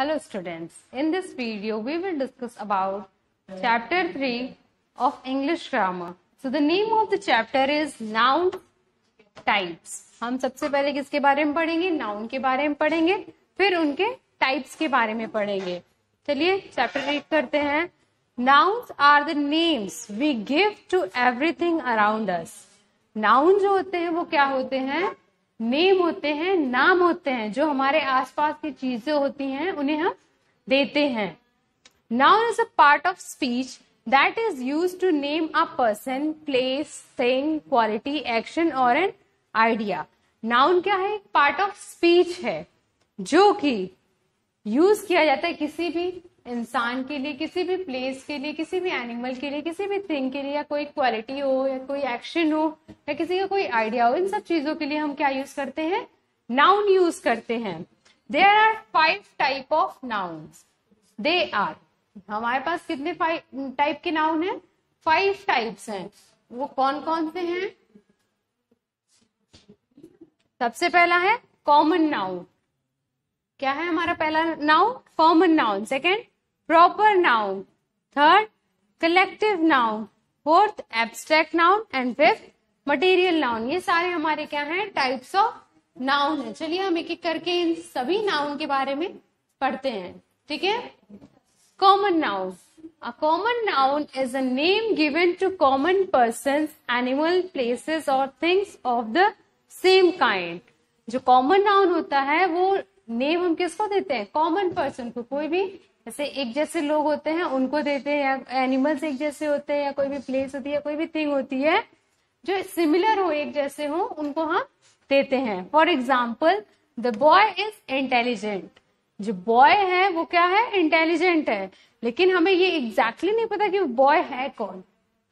Hello students, in this video we will discuss about chapter 3 of English grammar. So the name of the chapter is noun types. हम सबसे पहले किसके बारे में पढ़ेंगे noun के बारे में पढ़ेंगे फिर उनके टाइप्स के बारे में पढ़ेंगे चलिए चैप्टर रीड करते हैं nouns are the names we give to everything around us noun जो होते हैं वो क्या होते हैं नेम होते हैं, नाम होते हैं, जो हमारे आसपास की चीज़ें होती हैं, उन्हें हम देते हैं। Noun is a part of speech that is use to name a person place thing quality action और एन आइडिया नाउन क्या है? पार्ट ऑफ़ स्पीच है, जो कि यूज़ किया जाता है किसी भी इंसान के लिए, किसी भी प्लेस के लिए, किसी भी एनिमल के लिए, किसी भी थिंग के लिए, या कोई क्वालिटी हो, या कोई एक्शन हो, या किसी का कोई आइडिया हो, इन सब चीज़ों के लिए हम क्या यूज़ करते हैं? नाउन यूज़ करते हैं। There are five type of nouns they are हमारे पास कितने टाइप के नाउन है? फाइव टाइप्स हैं। वो कौन कौन से हैं? सबसे पहला है कॉमन नाउन क्या है हमारा पहला noun common noun second proper noun third collective noun fourth abstract noun and fifth material noun ये सारे हमारे क्या हैं? टाइप्स ऑफ़ नाउन है। चलिए हम एक एक करके इन सभी नाउन के बारे में पढ़ते हैं। ठीक है? Common noun A common noun is a name given to common persons, animal, places or things of the same kind. जो कॉमन नाउन होता है वो नेम हम किसको देते हैं? कॉमन पर्सन को। कोई भी जैसे एक जैसे लोग होते हैं, उनको देते हैं, या एनिमल्स एक जैसे होते हैं, या कोई भी प्लेस होती है, या कोई भी थिंग होती है, जो सिमिलर हो, एक जैसे हो, उनको हम देते हैं। For example the boy is intelligent जो बॉय है, वो क्या है? इंटेलिजेंट है। लेकिन हमें ये एग्जैक्टली exactly नहीं पता कि बॉय है कौन।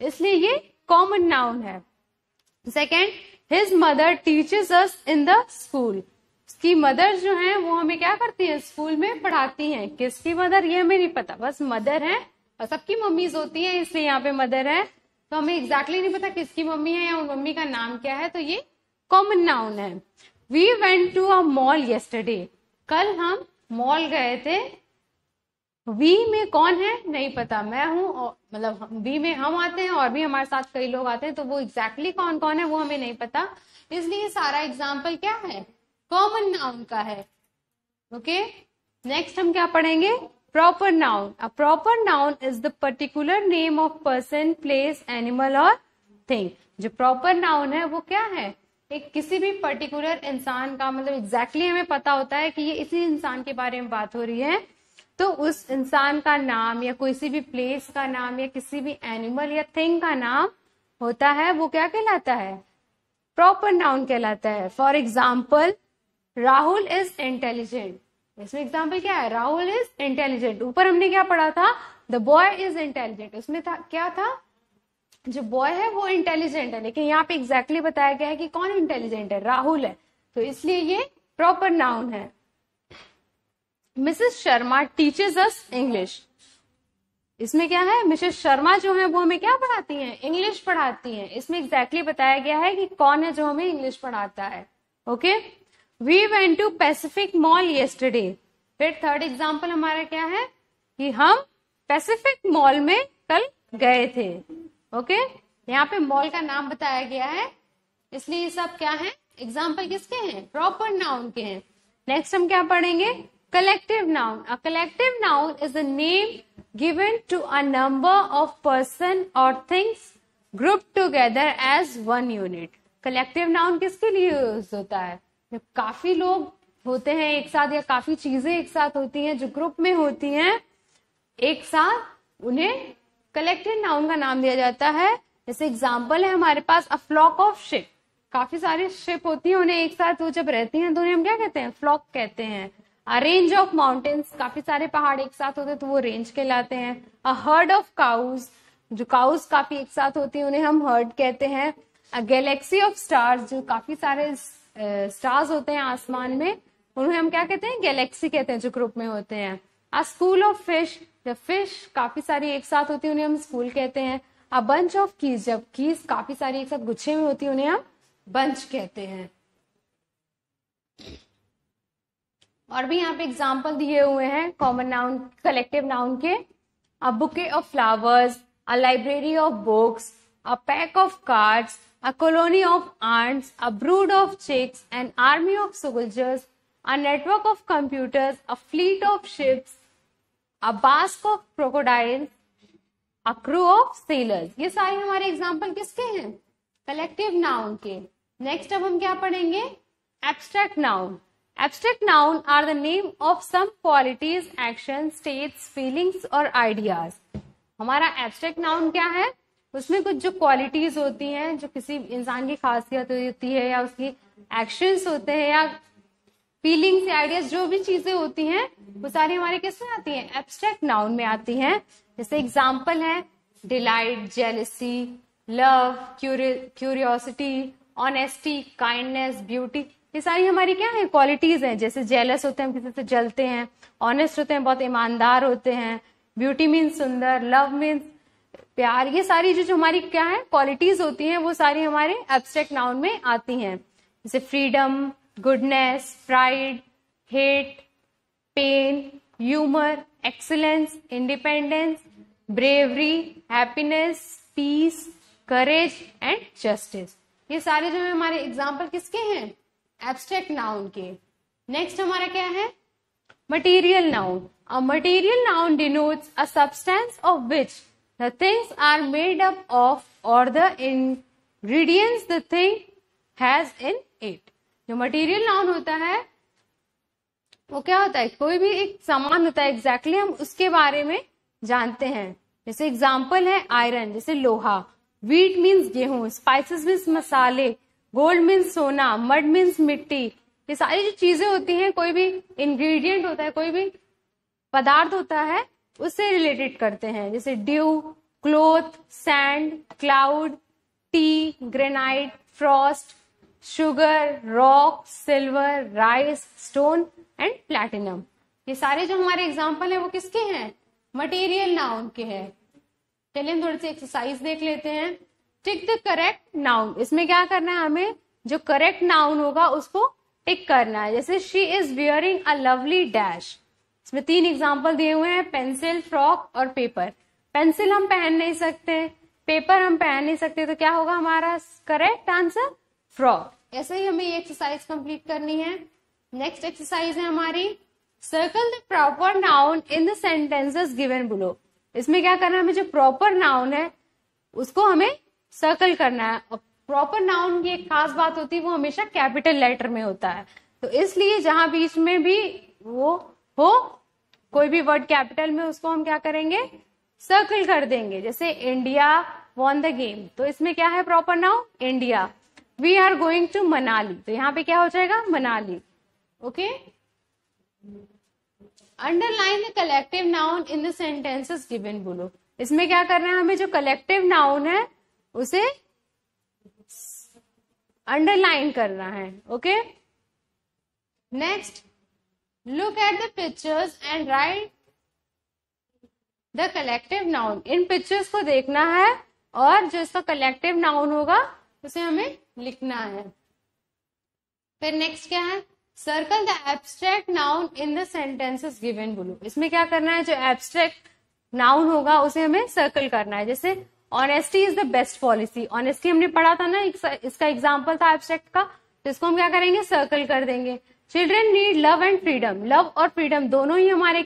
इसलिए ये कॉमन नाउन है। Second his mother teachers us in the school उसकी मदर जो है, वो हमें क्या करती है, स्कूल में पढ़ाती हैं। किसकी मदर, ये हमें नहीं पता। बस मदर है, और सबकी मम्मीज होती है, इसलिए यहाँ पे मदर है। तो हमें एग्जैक्टली exactly नहीं पता किसकी मम्मी है या उन मम्मी का नाम क्या है तो ये कॉमन नाउन है। We went to a mall yesterday कल हम मॉल गए थे। वी में कौन है, नहीं पता। मैं हूँ मतलब वी में हम आते हैं और भी हमारे साथ कई लोग आते हैं तो वो एग्जैक्टली exactly कौन कौन है, वो हमें नहीं पता। इसलिए सारा एग्ज़ाम्पल क्या है? कॉमन नाउन का है। ओके? नेक्स्ट हम क्या पढ़ेंगे? Proper noun a proper noun is the particular name of person place animal और थिंग जो प्रॉपर नाउन है, वो क्या है? एक किसी भी पर्टिकुलर इंसान का मतलब एग्जैक्टली exactly हमें पता होता है कि ये इसी इंसान के बारे में बात हो रही है। तो उस इंसान का नाम या किसी भी प्लेस का नाम या किसी भी एनिमल या थिंग का नाम होता है, वो क्या कहलाता है? प्रॉपर नाउन कहलाता है। For example Rahul is intelligent. इसमें एग्ज़ाम्पल क्या है? Rahul is intelligent. ऊपर हमने क्या पढ़ा था? द बॉय इज़ इंटेलिजेंट उसमें था, क्या था? जो बॉय है, वो इंटेलिजेंट है। लेकिन यहाँ पे एग्जैक्टली exactly बताया गया है कि कौन इंटेलिजेंट है? राहुल है। तो इसलिए ये प्रॉपर नाउन है। Mrs Sharma teachers us English इसमें क्या है? मिसेस शर्मा जो है, वो हमें क्या पढ़ाती हैं? इंग्लिश पढ़ाती हैं। इसमें एग्जैक्टली exactly बताया गया है कि कौन है जो हमें इंग्लिश पढ़ाता है। Okay we went to Pacific mall yesterday फिर थर्ड एग्ज़ाम्पल हमारा क्या है? कि हम पैसिफिक मॉल में कल गए थे। Okay okay? यहाँ पे मॉल का नाम बताया गया है। इसलिए ये सब क्या है? एग्ज़ाम्पल किसके हैं? प्रॉपर नाउन के हैं। नेक्स्ट हम क्या पढ़ेंगे? Collective noun. A collective noun is a name given to a number of person or things grouped together as one unit. Collective noun किसके लिए यूज़ होता है? जब काफ़ी लोग होते हैं एक साथ या काफ़ी चीज़ें एक साथ होती हैं, जो ग्रुप में होती हैं, एक साथ उन्हें कलेक्टेड नाउन का नाम दिया जाता है। जैसे एग्ज़ाम्पल है हमारे पास अ फ्लॉक ऑफ़ शिप काफ़ी सारी शिप होती हैं, उन्हें एक साथ वो जब रहती हैं तो उन्हें हम क्या कहते हैं? फ्लॉक कहते हैं। अ रेंज ऑफ़ माउंटेन्स काफ़ी सारे पहाड़ एक साथ होते हैं तो वो रेंज कहलाते हैं। अ हर्ड ऑफ़ काउज जो काउज काफ़ी एक साथ होती है, उन्हें हम हर्ड कहते हैं। अ गैलेक्सी ऑफ़ स्टार्स जो काफ़ी सारे स्टार्स होते हैं आसमान में, उन्हें हम क्या कहते हैं? गैलेक्सी कहते हैं, जो ग्रुप में होते हैं। अ स्कूल ऑफ़ फ़िश जब फ़िश काफ़ी सारी एक साथ होती है, उन्हें हम स्कूल कहते हैं। अ बंच ऑफ़ कीज जब कीज काफ़ी सारी एक साथ गुच्छे में होती है, उन्हें हम बंच कहते हैं। और भी यहाँ पे एग्ज़ाम्पल दिए हुए हैं कॉमन नाउन कलेक्टिव नाउन के। A bouquet of flowers a library of books a pack of cards a colony of ants a brood of chicks an army of soldiers a network of computers a fleet of ships a bask of crocodiles a crew of sailors ये सारे हमारे example किसके हैं? Collective noun के। Next अब हम क्या पढ़ेंगे? Abstract noun abstract noun are the name of some qualities action states feelings और आइडियाज़ हमारा एब्स्ट्रैक्ट नाउन क्या है? उसमें कुछ जो क्वालिटीज होती हैं, जो किसी इंसान की खासियत होती है या उसकी एक्शंस होते हैं या फीलिंग्स आइडियाज़ जो भी चीज़ें होती हैं, वो सारी हमारे किसमें आती हैं? एब्स्ट्रैक्ट नाउन में आती हैं। जैसे एग्ज़ाम्पल है delight jealousy love curiosity honesty kindness beauty ये सारी हमारी क्या है? क्वालिटीज हैं। जैसे जेलस होते हैं किसी से जलते हैं ऑनेस्ट होते हैं, बहुत ईमानदार होते हैं। ब्यूटी मीन्स सुंदर लव मीन्स प्यार, ये सारी जो जो हमारी क्या है क्वालिटीज होती हैं, वो सारी हमारे एब्स्ट्रैक्ट नाउन में आती हैं। जैसे freedom goodness pride hate pain humour excellence independence bravery happiness peace courage and justice ये सारे जो है हमारे एग्ज़ाम्पल किसके हैं? एब्स्ट्रैक्ट नाउन के। नेक्स्ट हमारा क्या है? Material noun a material noun denotes a substance of which the things are made up of और the ingredients the thing has in it जो मटीरियल नाउन होता है, वो क्या होता है? कोई भी एक सामान होता है एग्जैक्टली exactly हम उसके बारे में जानते हैं। जैसे एग्ज़ाम्पल है आयरन जैसे लोहा। वीट मीन्स गेहूँ स्पाइसेस मीन्स मसाले। गोल्ड मीन्स सोना। मड मीन्स मिट्टी। ये सारी जो चीज़ें होती हैं, कोई भी इंग्रेडिएंट होता है, कोई भी पदार्थ होता है उससे रिलेटेड करते हैं। जैसे dew cloth sand cloud tea granite frost sugar rock silver rice stone and platinum ये सारे जो हमारे एग्ज़ाम्पल है, वो किसके हैं? मटेरियल नाउन के हैं। चलिए हम थोड़ी सी एक्सरसाइज देख लेते हैं। टिक द करेक्ट नाउन इसमें क्या करना है हमें? जो करेक्ट नाउन होगा, उसको टिक करना है। जैसे she is wearing a lovely dash इसमें तीन एग्ज़ाम्पल दिए हुए हैं पेंसिल फ्रॉक और पेपर पेंसिल हम पहन नहीं सकते पेपर हम पहन नहीं सकते तो क्या होगा हमारा? करेक्ट आंसर फ्रॉक ऐसे ही हमें ये एक्सरसाइज कंप्लीट करनी है। नेक्स्ट एक्सरसाइज है हमारी circle the proper noun in the sentences given below इसमें क्या करना है? हमें जो प्रॉपर नाउन है, उसको हमें सर्कल करना है। और प्रॉपर नाउन की एक खास बात होती है, वो हमेशा कैपिटल लेटर में होता है। तो इसलिए जहाँ बीच में भी वो हो कोई भी वर्ड कैपिटल में उसको हम क्या करेंगे? सर्कल कर देंगे। जैसे इंडिया वॉन द गेम तो इसमें क्या है proper noun India we are going to Manali तो यहाँ पे क्या हो जाएगा? Manali okay underline the collective noun in the sentences given below इसमें क्या कर रहे हैं हमें जो कलेक्टिव नाउन है, उसे अंडरलाइन करना है। Okay next look at the pictures and write the collective noun in pictures को देखना है और जो इसका कलेक्टिव नाउन होगा, उसे हमें लिखना है। फिर नेक्स्ट क्या है? Circle the abstract noun in the sentences given below इसमें क्या करना है? जो एब्स्ट्रैक्ट नाउन होगा, उसे हमें सर्कल करना है। जैसे honesty is the best policy honesty हमने पढ़ा था ना इसका एग्ज़ाम्पल था एब्स्ट्रैक्ट का तो इसको हम क्या करेंगे? सर्कल कर देंगे। Children need love and freedom love और फ्रीडम दोनों ही हमारे